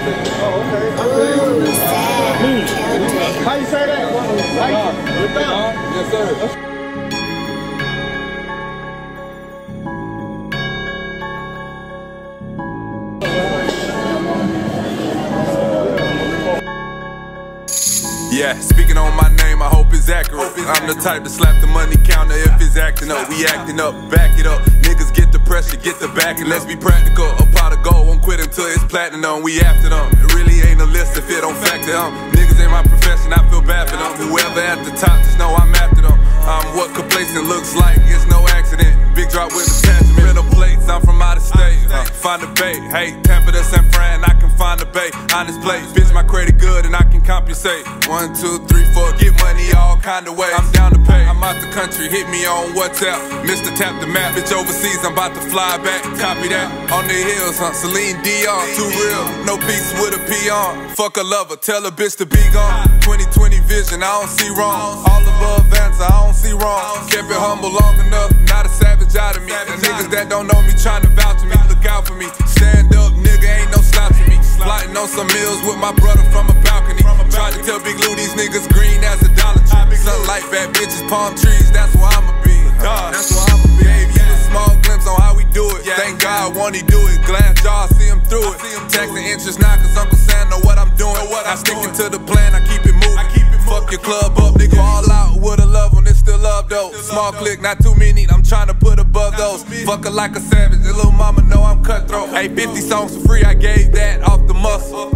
How you say that? Yes, sir. Yeah, speaking on my name, I hope it's accurate. I'm the type to slap the money counter if it's acting up. We acting up, back it up. Niggas get the pressure, get the back, backing. Let's be practical. Platinum. We after them. It really ain't a list if it don't factor them. Niggas ain't my profession, I feel bad for them. Whoever at the top, just know I'm after them. I'm what complacent looks like, it's no accident. Big drop with attachment. Rental plates, I'm from out of state. Uh, find a bait, hey, Tampa to San Fran, I can find a bait. Honest place, bitch, my credit good and I can compensate. One, two, three, four, get money all kind of ways. I'm down to out the country, hit me on WhatsApp. Mr. Tap the map, bitch overseas, I'm about to fly back. Copy that. On the hills, huh? Celine Dion, too real. No peace with a P on. Fuck a lover, tell a bitch to be gone. 2020 vision, I don't see wrong. All above answer, I don't see wrong. Kept it humble long enough, not a savage out of me. The niggas that don't know me trying to vouch for me, look out for me. Stand up, nigga, ain't no slouching me. Flying on some meals with my brother from a balcony. Tried to tell Big Lou these niggas green as a like bad bitches, palm trees, that's where I'ma be. That's where I'ma be. Gave you a small glimpse on how we do it. Thank God, won't he do it? Glass jaw, see him through it. Taxing interest now, cause Uncle Sam know what I'm doing. I'm sticking to the plan, I keep it moving. Fuck your club up, nigga. All out with a love one, it's still love though. Small click, not too many, I'm trying to put above those. Fuck her like a savage, and little mama know I'm cutthroat. Hey, 50 songs for free, I gave that off the muscle.